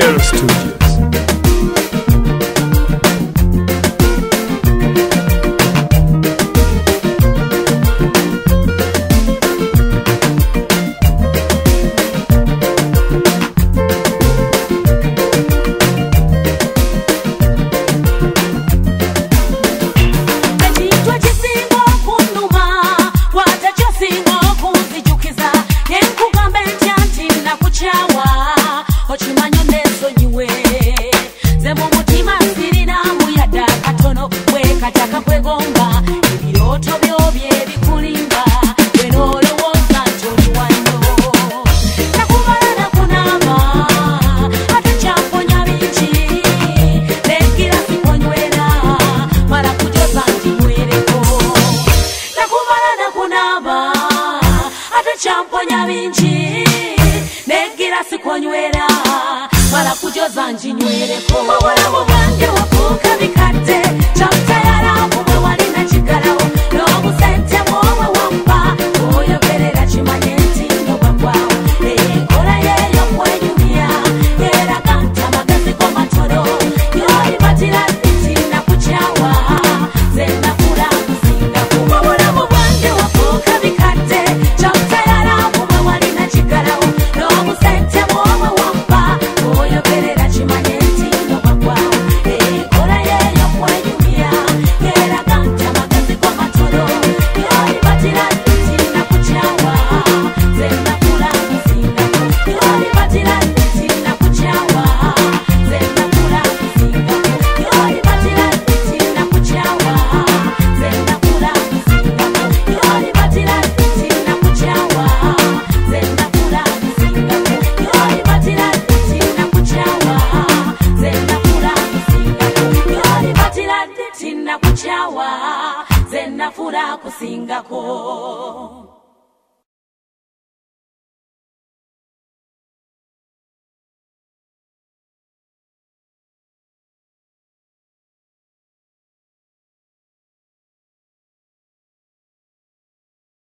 Air Studio. kunywera kwala kujozanjinywereko mawalamo bange wakukabikadde tinakukyawa ze nafula kusingako